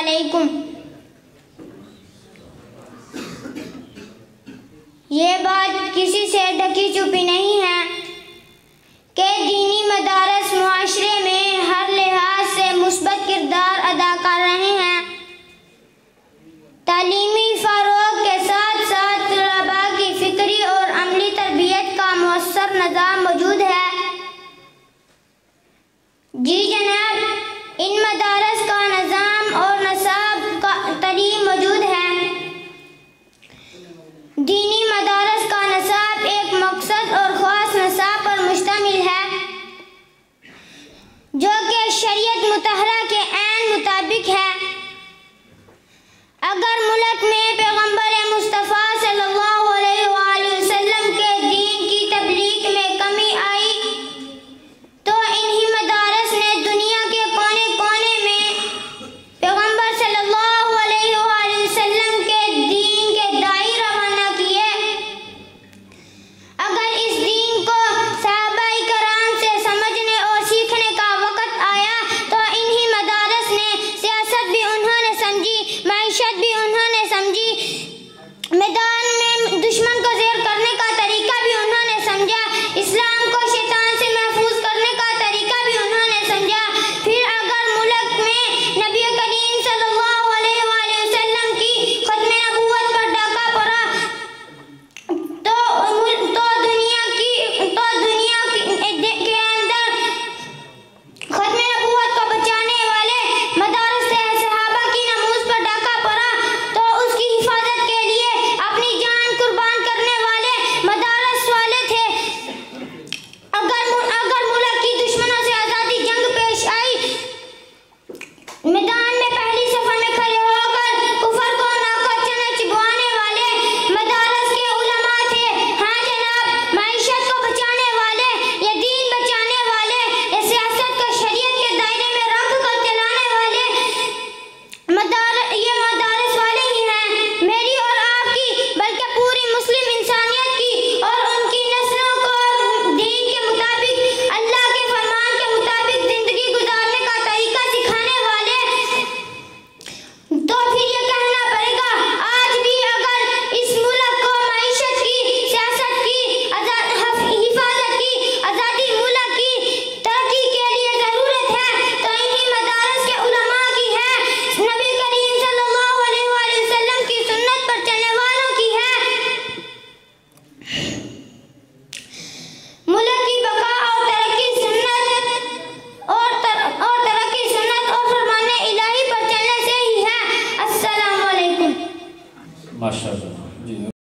वालेकुम। ये बात किसी से ढकी छुपी नहीं है कि दीनी मदारस माशरे में हर लिहाज से मुस्बत किरदार अदा कर रहे हैं। तालीमी फ़ारूक के साथ साथ तलबा की फ़िक्री और अमली तरबियत का मौसर निज़ाम मौजूद है। जी जनाब, इन मदारस agar mula Medal. ましたぞ。